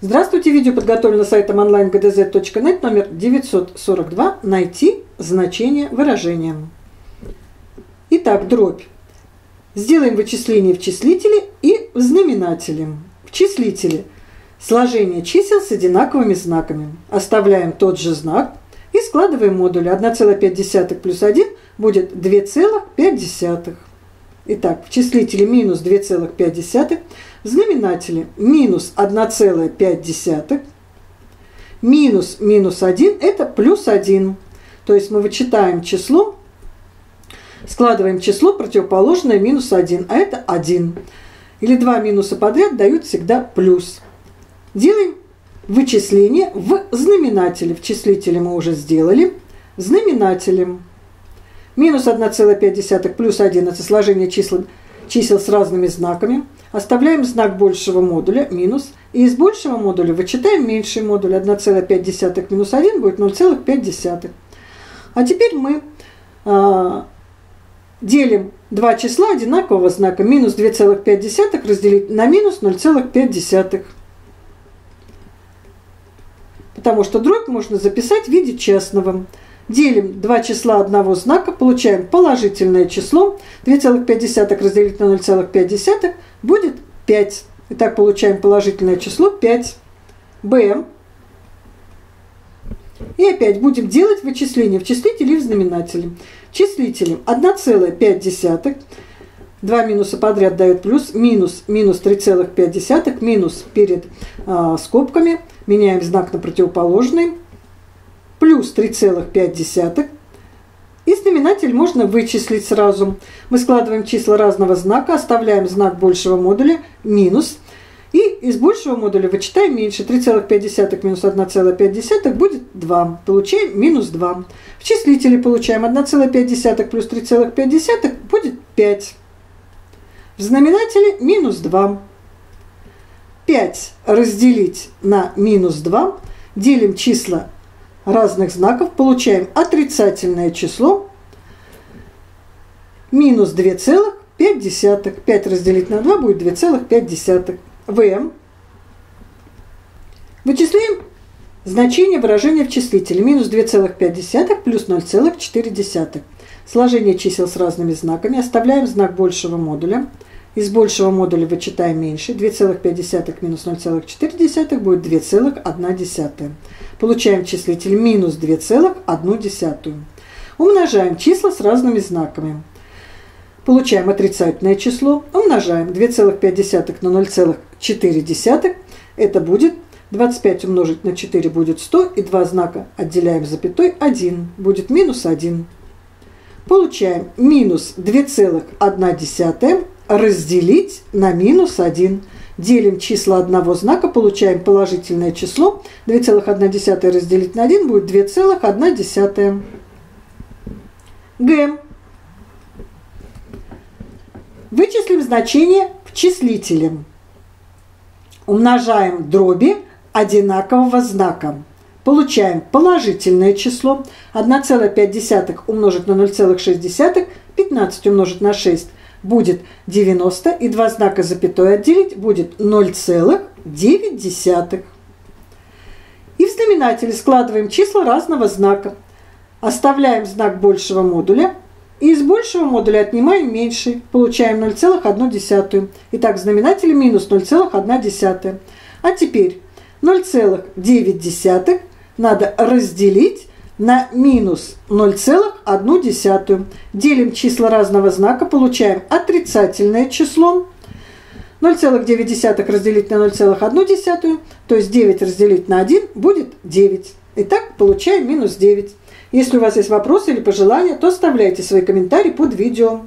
Здравствуйте, видео подготовлено сайтом onlinegdz.net номер 942 «Найти значение выражения». Итак, дробь. Сделаем вычисление в числителе и в знаменателе. В числителе сложение чисел с одинаковыми знаками. Оставляем тот же знак и складываем модули. 1,5 плюс 1 будет 2,5. Итак, в числителе минус 2,5, в знаменателе минус 1,5, минус минус 1 – это плюс 1. То есть мы вычитаем число, складываем число противоположное минус 1, а это 1. Или два минуса подряд дают всегда плюс. Делаем вычисление в знаменателе. В числителе мы уже сделали. Знаменателем Минус 1,5 плюс 1 – это сложение чисел, чисел с разными знаками. Оставляем знак большего модуля, минус. И из большего модуля вычитаем меньший модуль. 1,5 минус 1 будет 0,5. А теперь мы э, делим два числа одинакового знака. Минус 2,5 разделить на минус 0,5. Потому что дробь можно записать в виде частного. Делим два числа одного знака, получаем положительное число. 2,5 разделить на 0,5 будет 5. Итак, получаем положительное число 5. Б. И опять будем делать вычисления в числителе и в знаменателе. Числителем 1,5. Два минуса подряд дают плюс, минус, минус 3,5, минус перед э, скобками, меняем знак на противоположный, плюс 3,5. И знаменатель можно вычислить сразу. Мы складываем числа разного знака, оставляем знак большего модуля, минус. И из большего модуля вычитаем меньше. 3,5 минус 1,5 будет 2. Получаем минус 2. В числителе получаем 1,5 плюс 3,5 будет 5. В знаменателе минус 2. 5 разделить на минус 2. Делим числа разных знаков получаем отрицательное число минус 2,5. 5 разделить на 2 будет 2,5. ВМ. Вычисляем значение выражения в числителе. Минус 2,5 плюс 0,4. Сложение чисел с разными знаками. Оставляем знак большего модуля. Из большего модуля вычитаем меньше. 2,5 минус 0,4 будет 2,1. Получаем числитель минус 2,1. Умножаем числа с разными знаками. Получаем отрицательное число. Умножаем 2,5 на 0,4. Это будет 25 умножить на 4 будет 100. И два знака отделяем запятой 1. Будет минус 1. Получаем минус 2,1 разделить на минус 1. Делим числа одного знака, получаем положительное число. 2,1 разделить на 1 будет 2,1. Г. Вычислим значение в числителе. Умножаем дроби одинакового знака. Получаем положительное число. 1,5 умножить на 0,6, 15 умножить на 6 будет 90, и два знака запятой отделить будет 0,9. И в знаменателе складываем числа разного знака. Оставляем знак большего модуля, и из большего модуля отнимаем меньший, получаем 0,1. Итак, в знаменателе минус 0,1. А теперь 0,9 надо разделить на минус 0,1. Делим числа разного знака, получаем отрицательное число. 0,9 разделить на 0,1, то есть 9 разделить на 1 будет 9. Итак, получаем минус 9. Если у вас есть вопросы или пожелания, то оставляйте свои комментарии под видео.